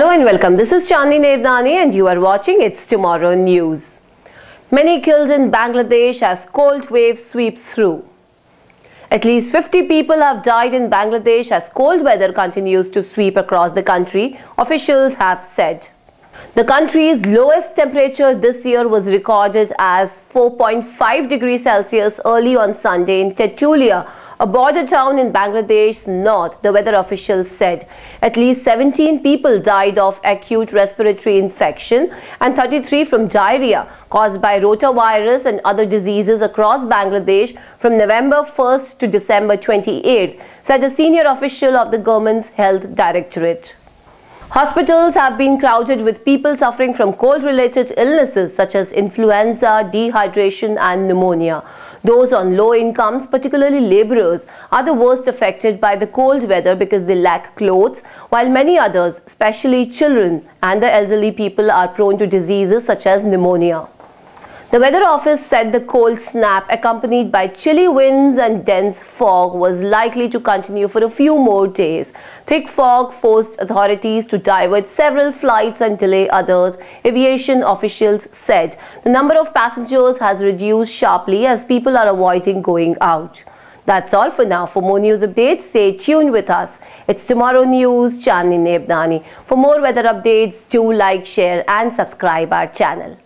Hello and welcome. This is Chandni Devnani and you are watching It's Tomorrow News. Many killed in Bangladesh as cold wave sweeps through. At least 50 people have died in Bangladesh as cold weather continues to sweep across the country, officials have said. The country's lowest temperature this year was recorded as 4.5 degrees Celsius early on Sunday in Tetulia, a border town in Bangladesh north, the weather officials said. At least 17 people died of acute respiratory infection and 33 from diarrhea caused by rotavirus and other diseases across Bangladesh from November 1st to December 28th, said a senior official of the government's health directorate. Hospitals have been crowded with people suffering from cold-related illnesses such as influenza, dehydration and pneumonia. Those on low incomes, particularly laborers, are the worst affected by the cold weather because they lack clothes, while many others, especially children and the elderly people, are prone to diseases such as pneumonia. The weather office said the cold snap accompanied by chilly winds and dense fog was likely to continue for a few more days. Thick fog forced authorities to divert several flights and delay others, aviation officials said. The number of passengers has reduced sharply as people are avoiding going out. That's all for now. For more news updates, stay tuned with us. It's Tomorrow News, Chandni Devnani. For more weather updates, do like, share and subscribe our channel.